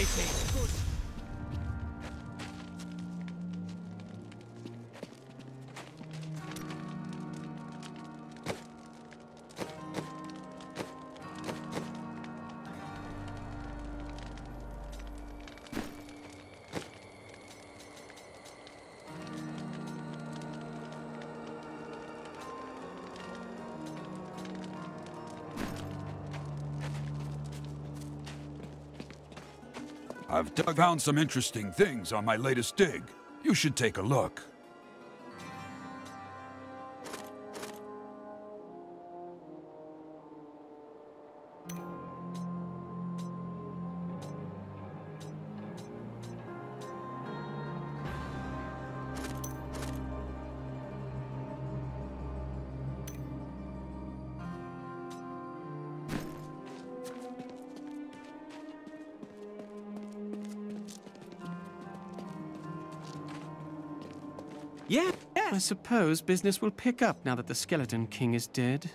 It good. I've found some interesting things on my latest dig. You should take a look. Suppose business will pick up now that the Skeleton King is dead.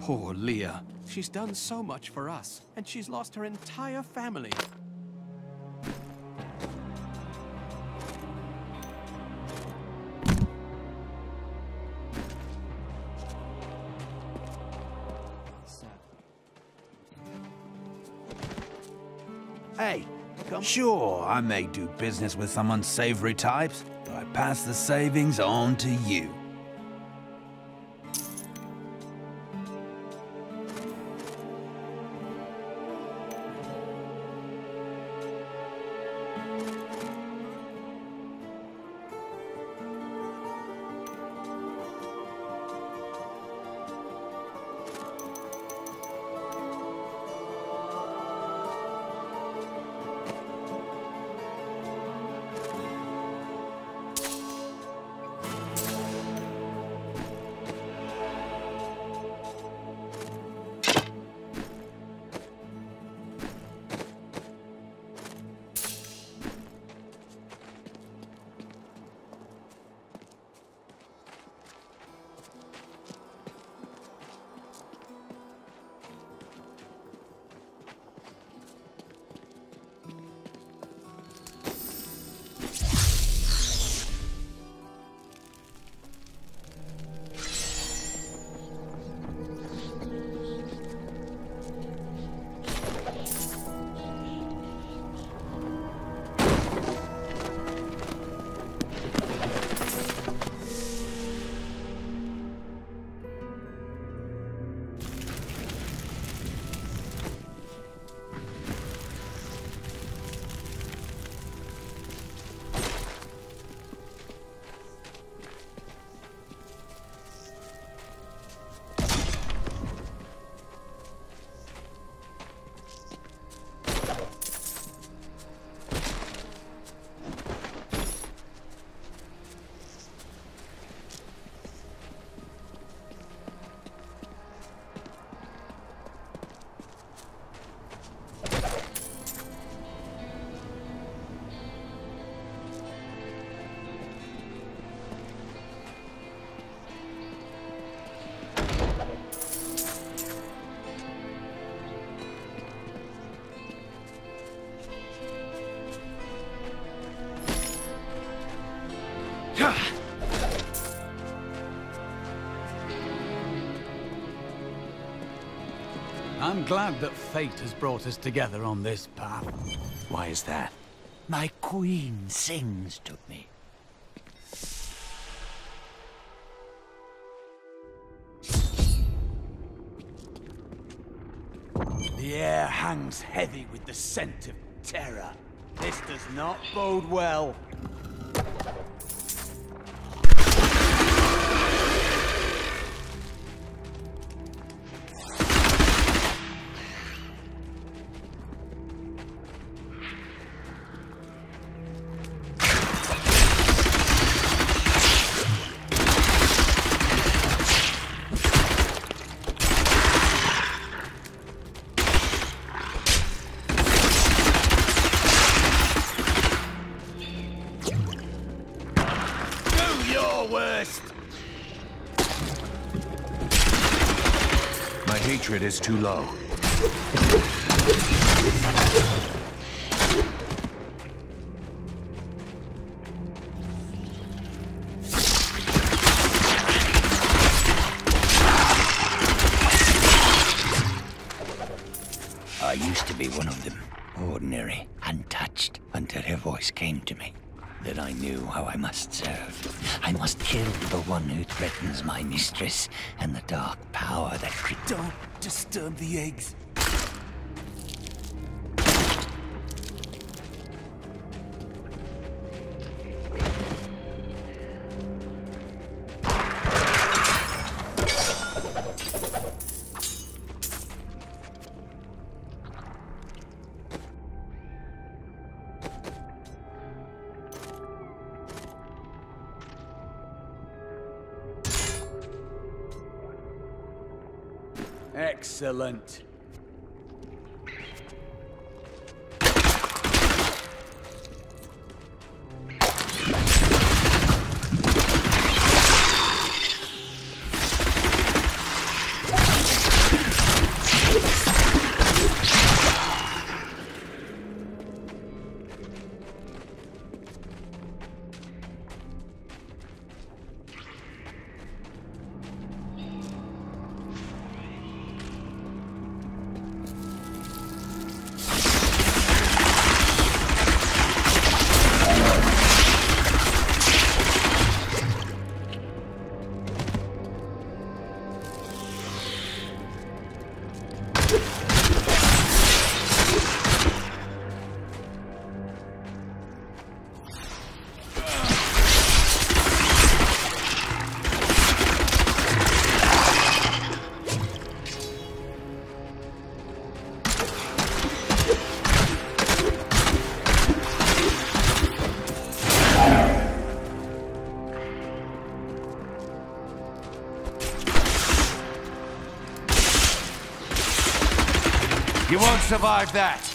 Poor Leah. She's done so much for us, and she's lost her entire family. Hey, come. sure, I may do business with some unsavory types, but I pass the savings on to you. Glad that fate has brought us together on this path. Why is that? My queen sings to me. The air hangs heavy with the scent of terror. This does not bode well. Is too low. Disturb Excellent. Survive that.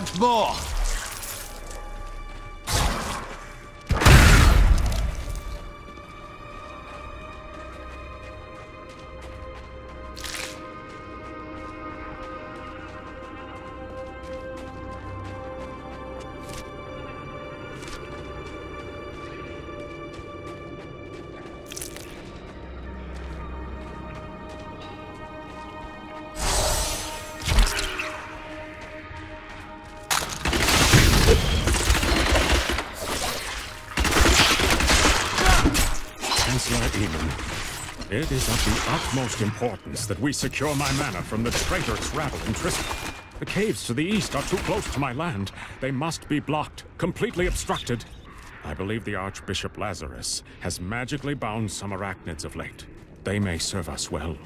Want more? It is of the utmost importance that we secure my manor from the traitorous rabble in Tristram. The caves to the east are too close to my land. They must be blocked, completely obstructed. I believe the Archbishop Lazarus has magically bound some arachnids of late. They may serve us well.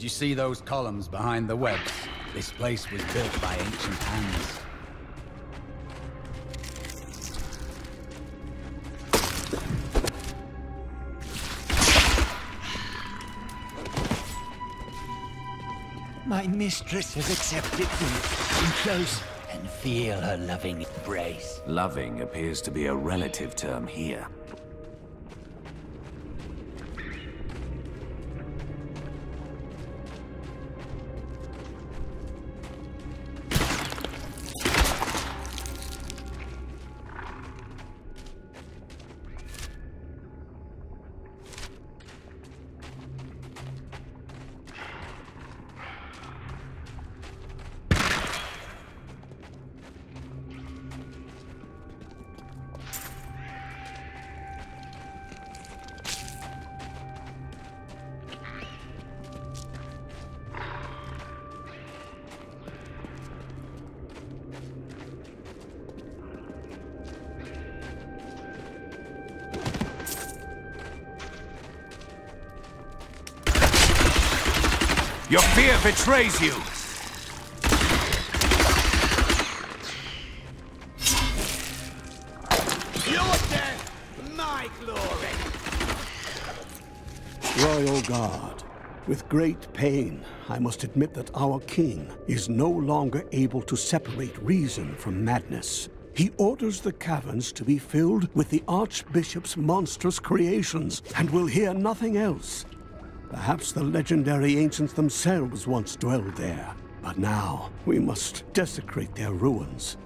Did you see those columns behind the webs? This place was built by ancient hands. My mistress has accepted me. Come close and feel her loving embrace. Loving appears to be a relative term here. Your fear betrays you! Your death, my glory! Royal Guard, with great pain, I must admit that our king is no longer able to separate reason from madness. He orders the caverns to be filled with the Archbishop's monstrous creations and will hear nothing else. Perhaps the legendary ancients themselves once dwelled there, but now we must desecrate their ruins.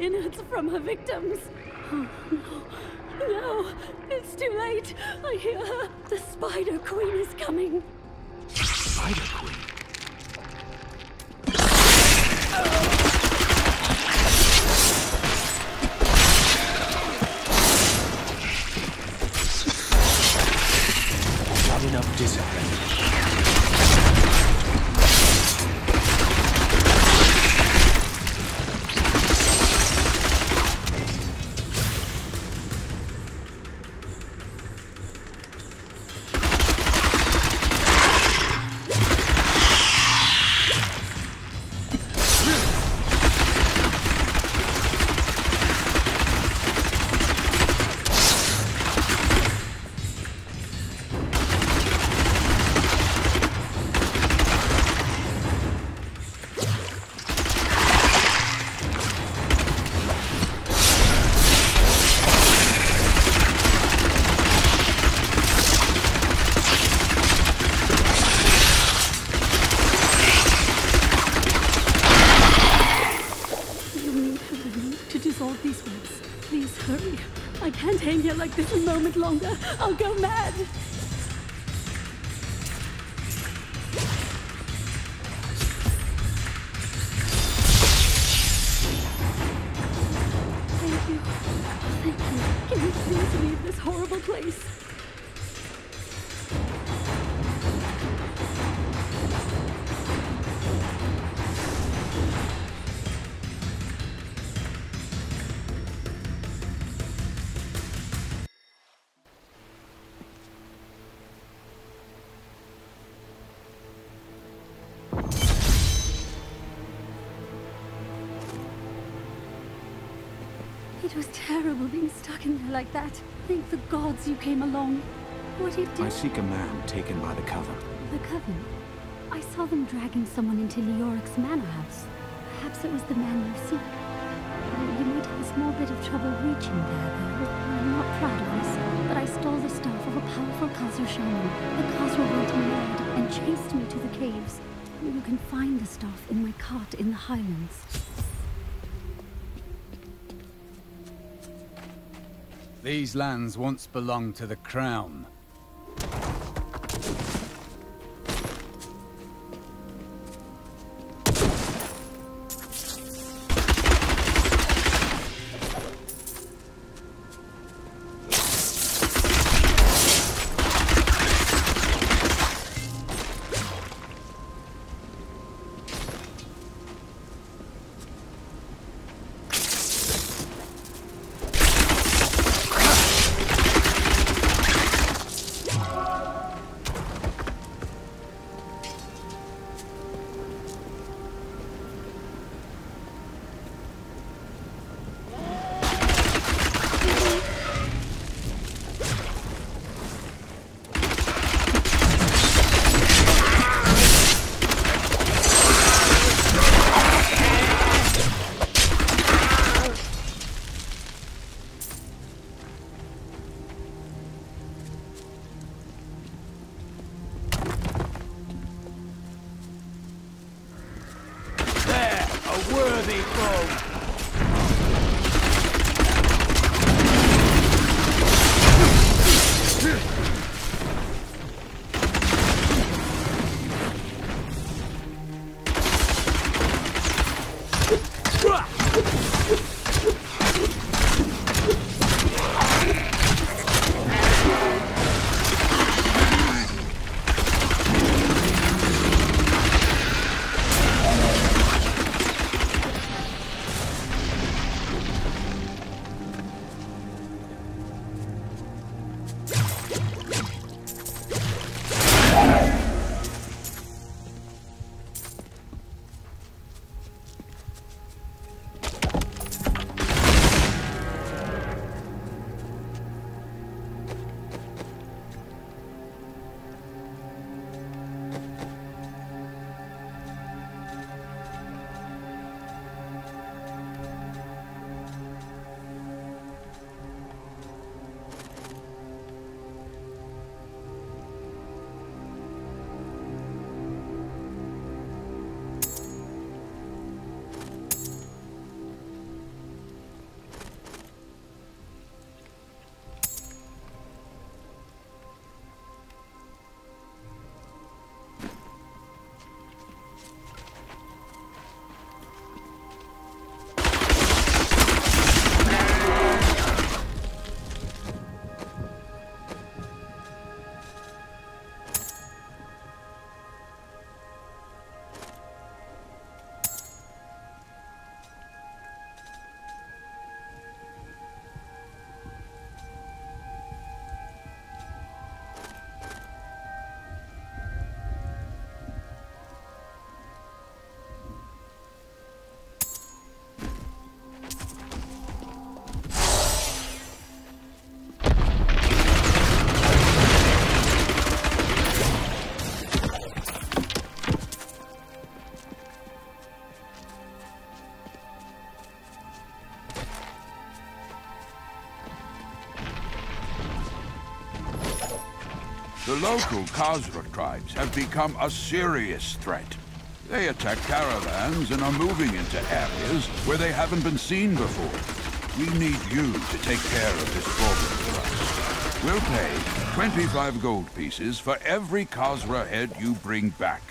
Innards from her victims. Oh, no. No, it's too late. I hear her. The Spider Queen is coming. Spider Queen? Not Go. It was terrible being stuck in there like that. Thank the gods you came along. What did you I seek a man taken by the Coven. The Coven? I saw them dragging someone into Leoric's manor house. Perhaps it was the man you seek. Uh, You might have a small bit of trouble reaching there, though. I'm not proud of this, but I stole the staff of a powerful Khazra shaman. The Khazra went mad and chased me to the caves. You can find the staff in my cart in the highlands. These lands once belonged to the Crown. Bravo! Local Khazra tribes have become a serious threat. They attack caravans and are moving into areas where they haven't been seen before. We need you to take care of this problem for us. We'll pay 25 gold pieces for every Khazra head you bring back.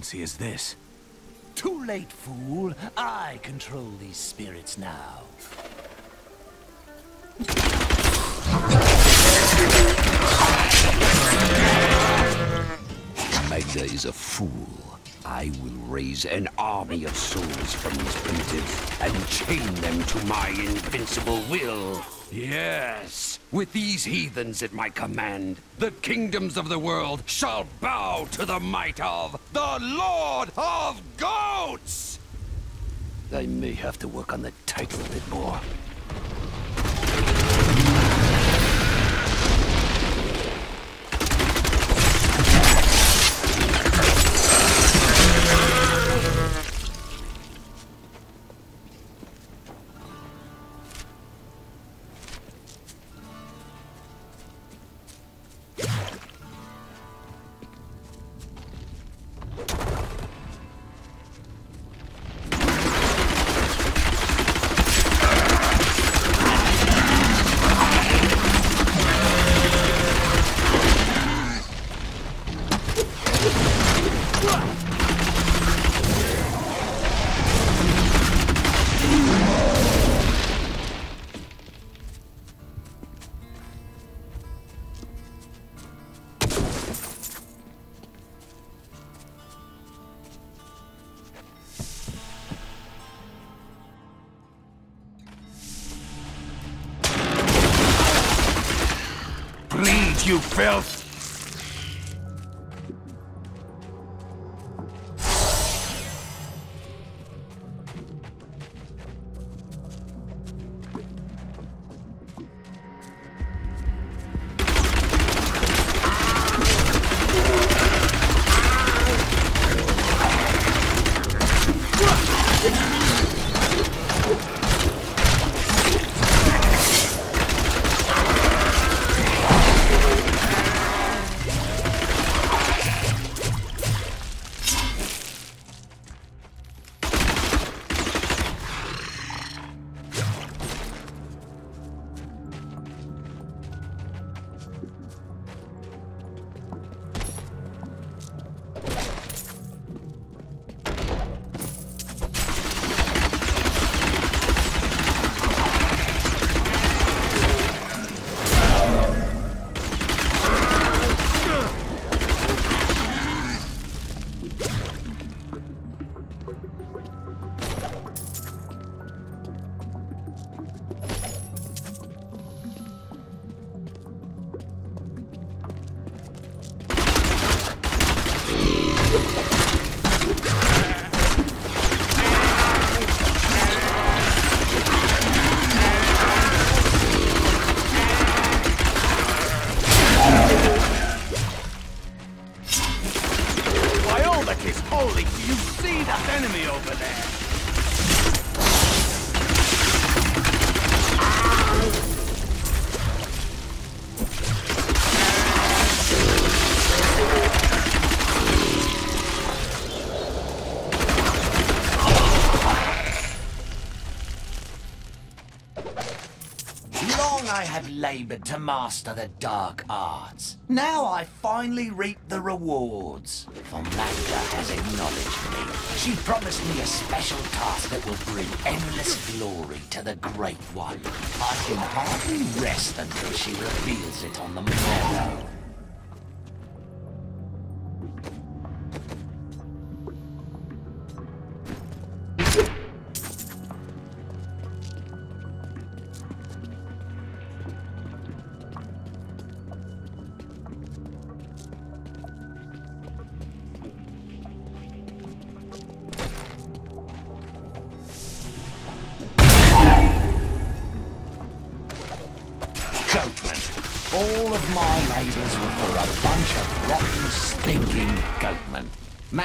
Necromancy is this? Too late, fool. I control these spirits now. Magda is a fool. I will raise an army of souls from these primitives and chain them to my invincible will. Yes, with these heathens at my command, the kingdoms of the world shall bow to the might of the Lord of Goats! I may have to work on the title a bit more. Labored to master the dark arts. Now I finally reap the rewards. For Magda has acknowledged me. She promised me a special task that will bring endless glory to the Great One. I can hardly rest until she reveals it on the morrow.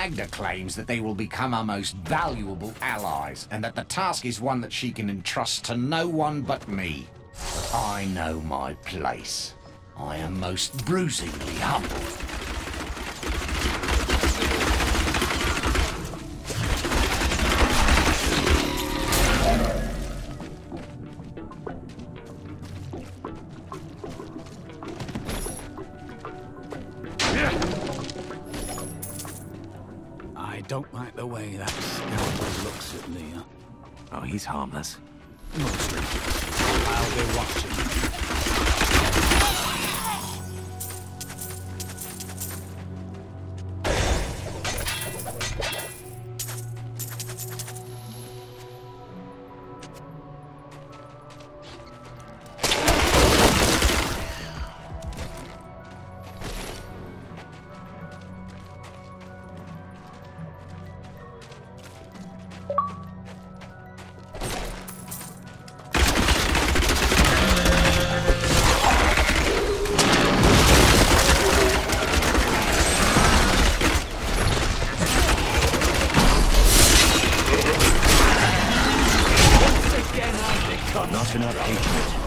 Maghda claims that they will become our most valuable allies, and that the task is one that she can entrust to no one but me. I know my place. I am most bruisingly humble. Not enough hatred.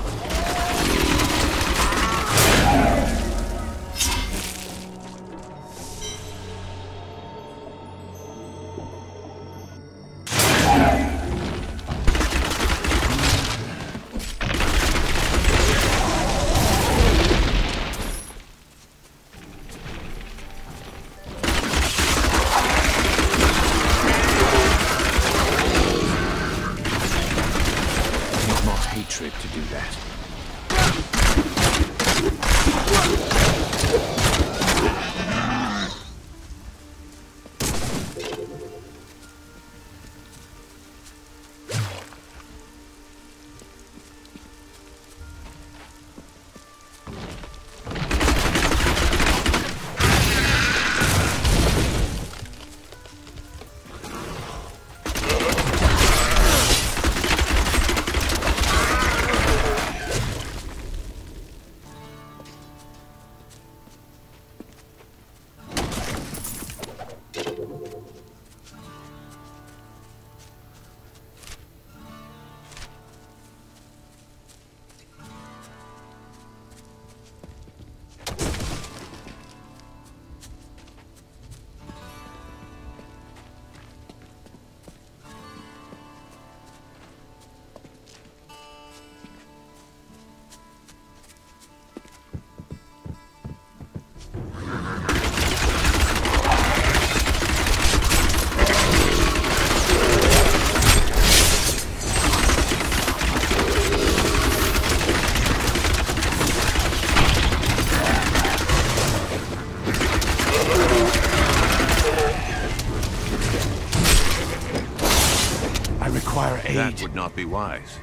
That would not be wise.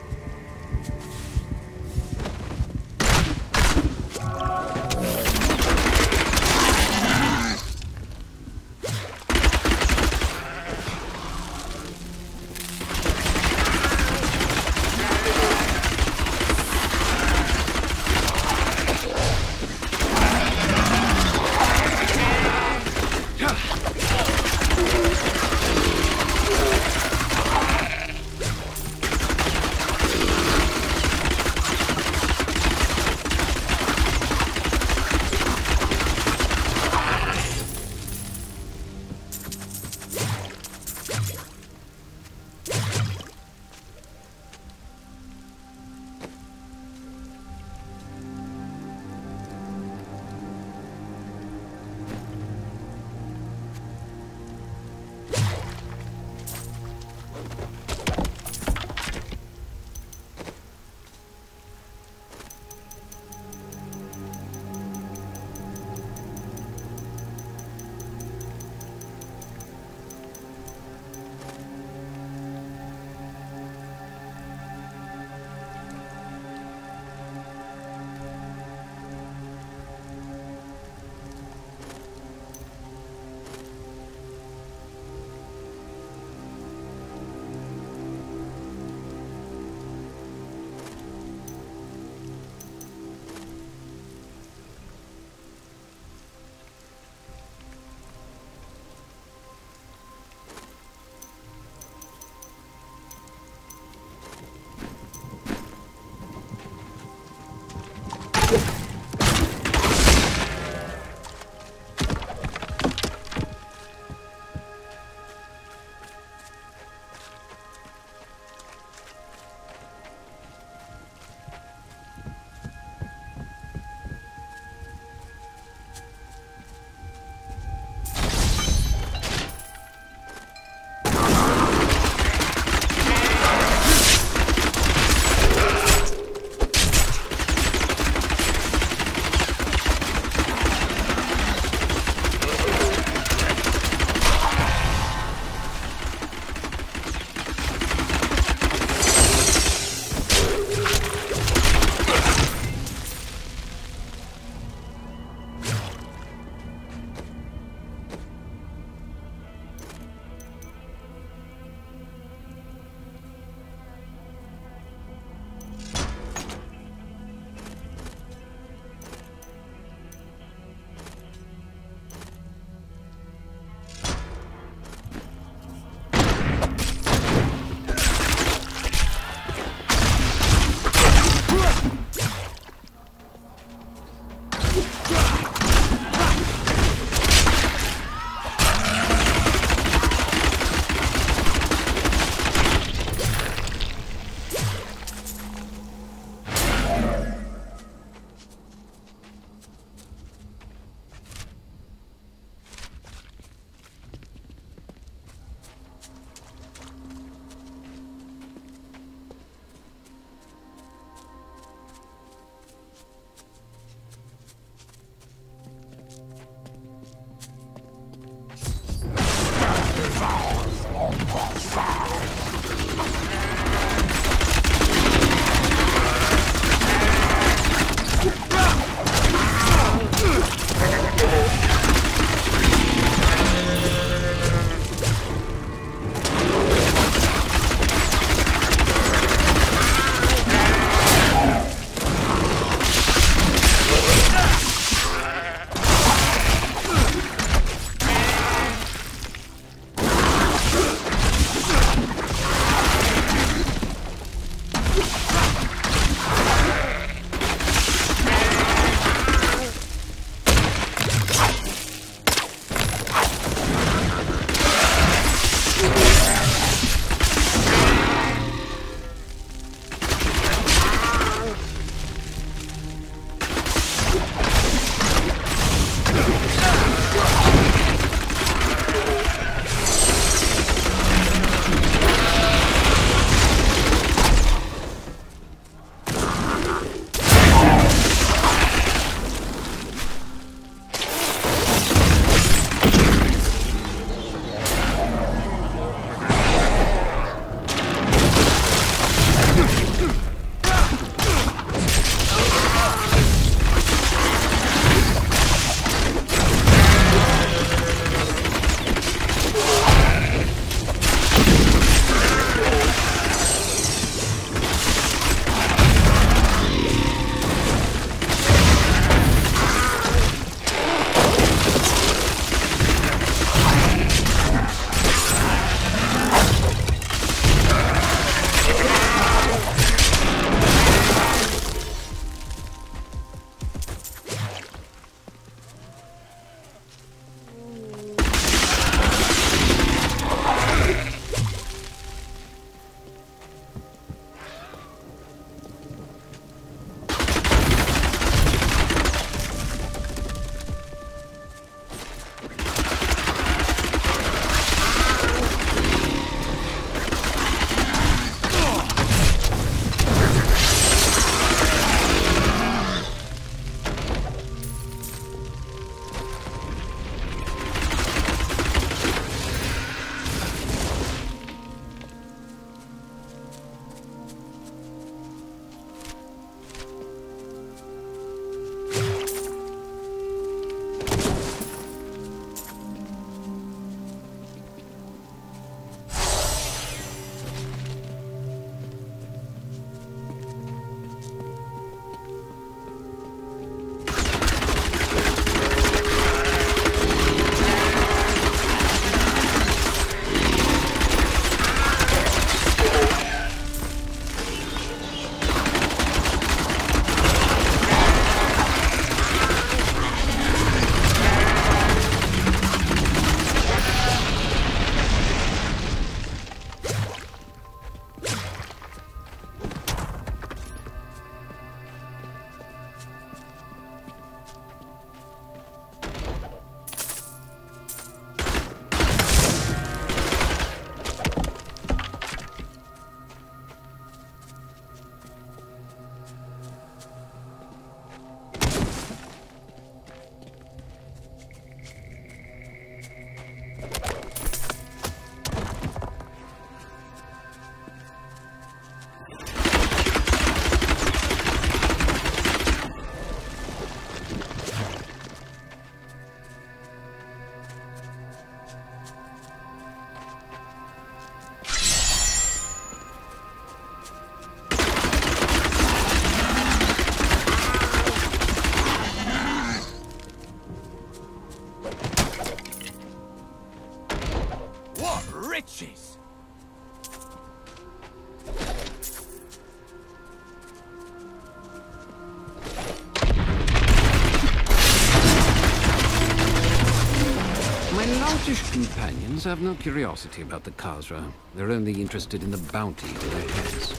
Have no curiosity about the Khazra. They're only interested in the bounty to their heads.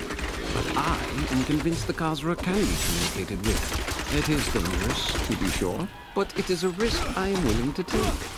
But I am convinced the Khazra can be communicated with. It is dangerous, to be sure, but it is a risk I am willing to take.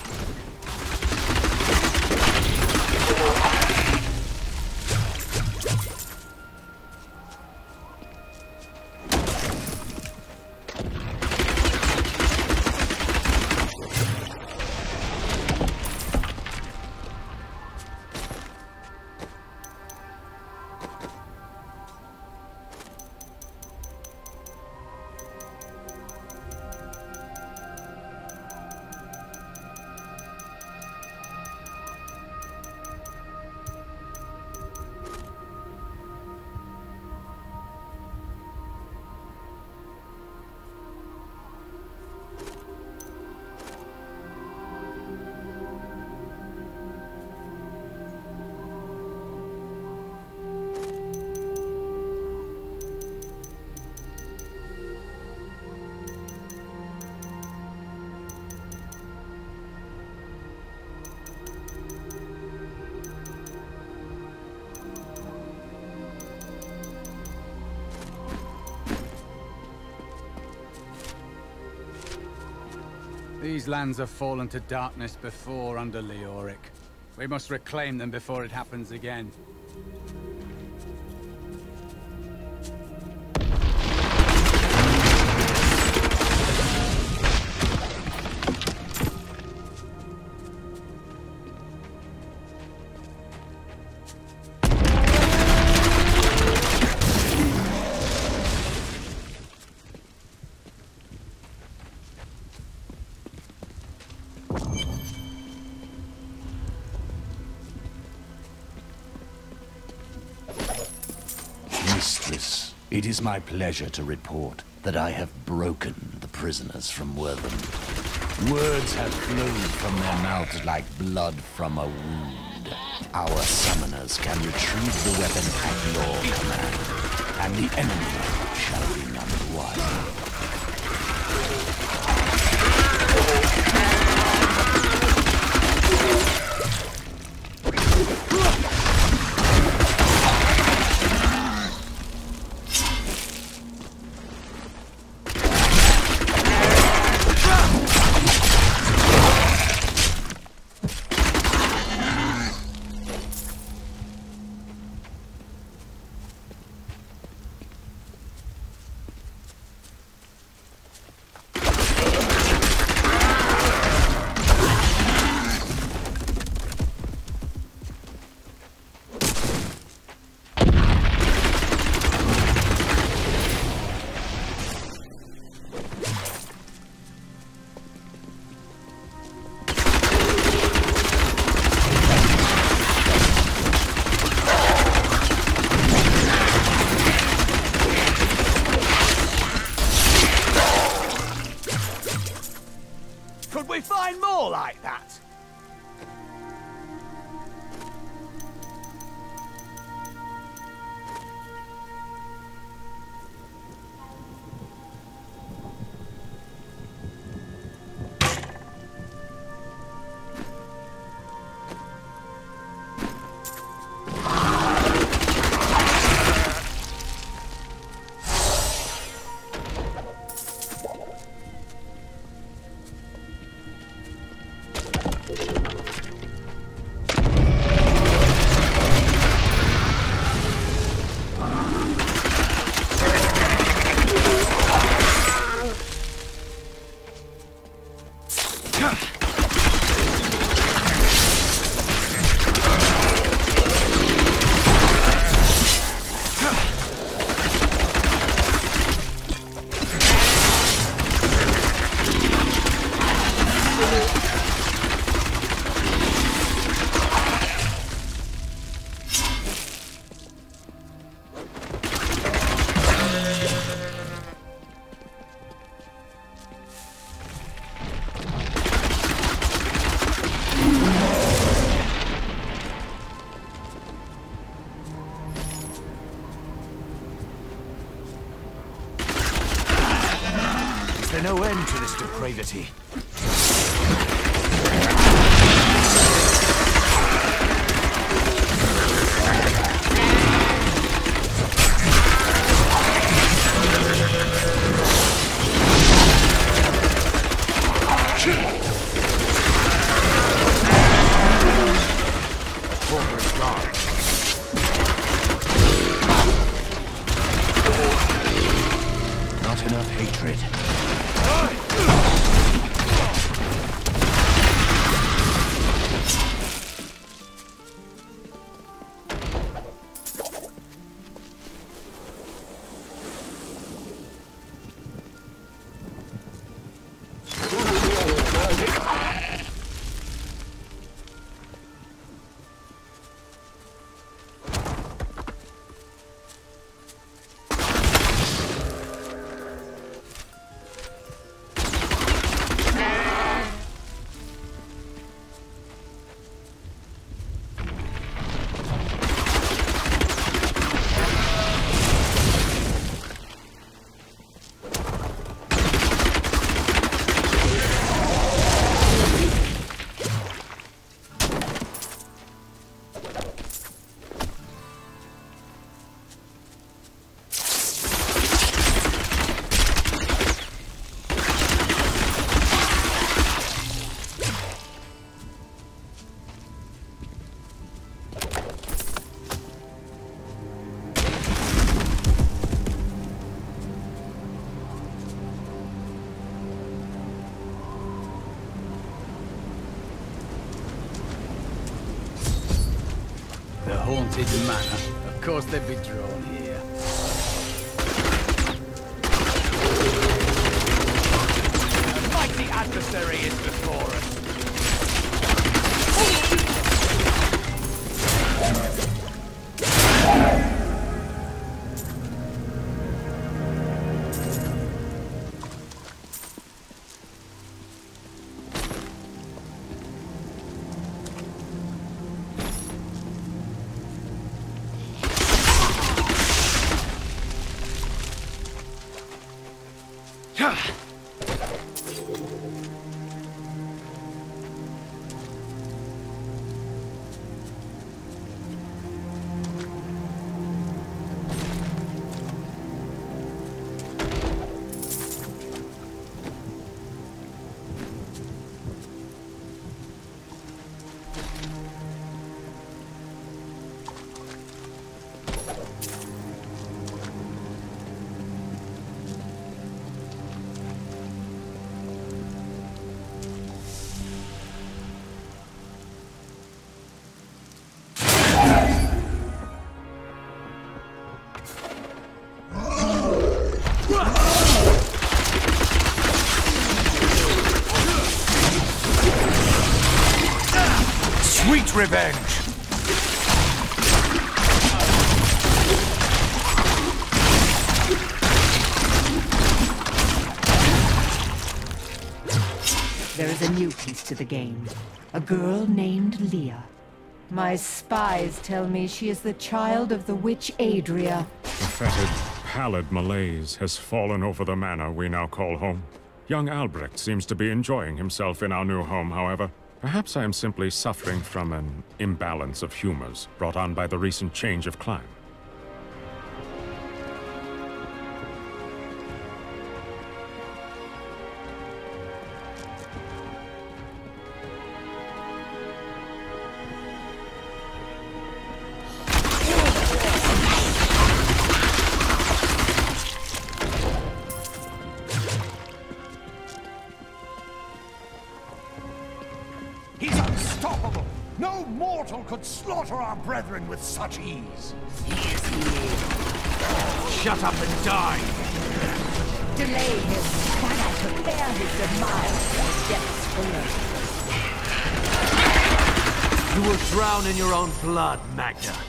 These lands have fallen to darkness before under Leoric. We must reclaim them before it happens again. Is my pleasure to report that I have broken the prisoners from Wortham. Words have flowed from their mouths like blood from a wound. Our summoners can retrieve the weapon at your command, and the enemy shall be none the wiser. To Of course they'd be drawn revenge! There is a new piece to the game. A girl named Leah. My spies tell me she is the child of the witch Adria. A fetid, pallid malaise has fallen over the manor we now call home. Young Albrecht seems to be enjoying himself in our new home, however. Perhaps I am simply suffering from an imbalance of humors brought on by the recent change of climate. Such ease! He is here! Shut up and die! Delay him, while I prepare his demise the depths below. You will drown in your own blood, Maghda.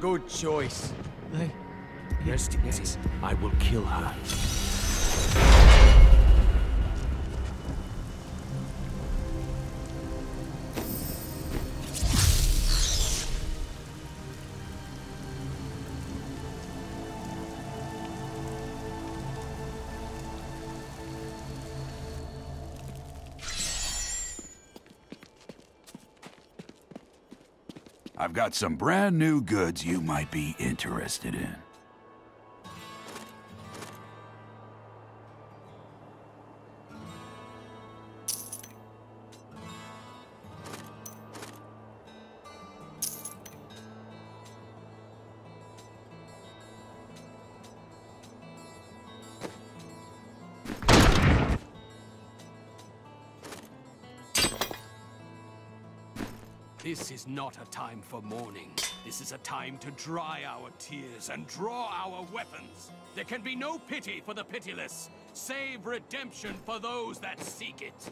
Good choice. Rest easy. I will kill her. Got some brand new goods you might be interested in. Not a time for mourning. This is a time to dry our tears and draw our weapons. There can be no pity for the pitiless, save redemption for those that seek it.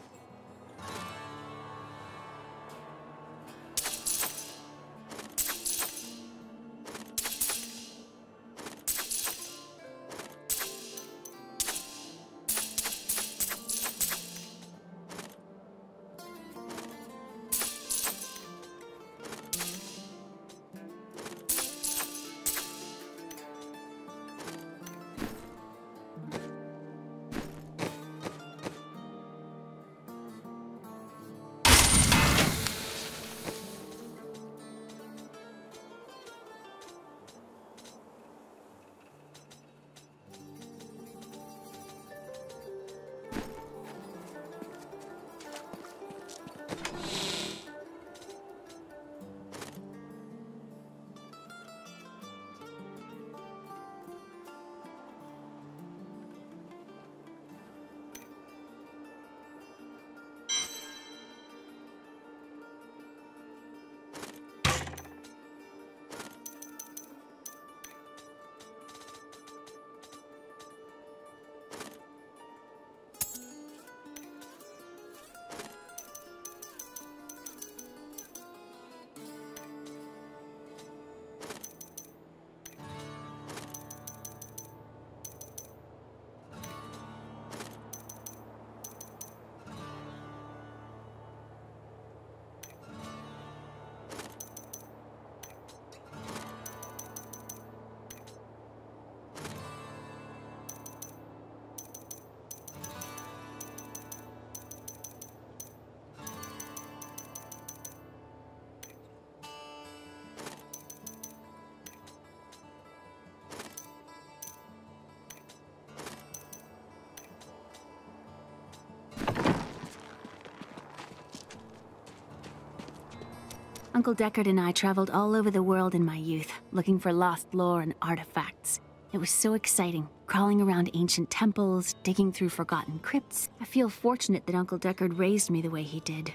Uncle Deckard and I traveled all over the world in my youth, looking for lost lore and artifacts. It was so exciting, crawling around ancient temples, digging through forgotten crypts. I feel fortunate that Uncle Deckard raised me the way he did.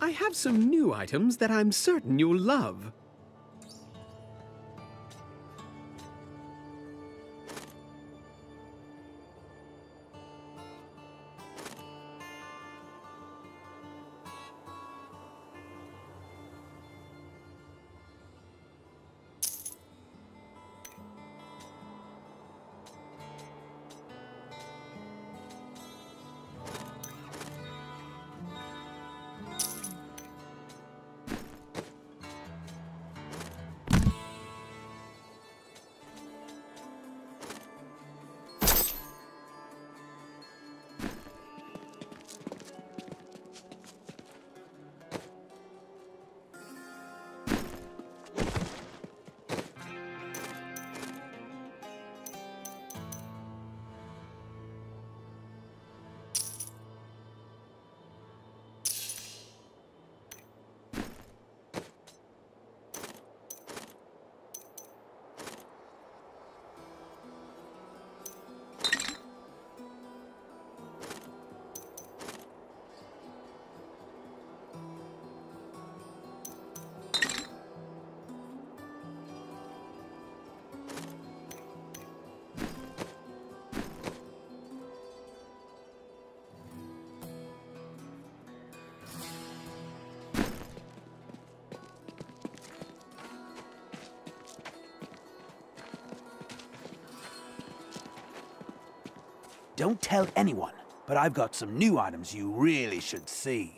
I have some new items that I'm certain you'll love. Don't tell anyone, but I've got some new items you really should see.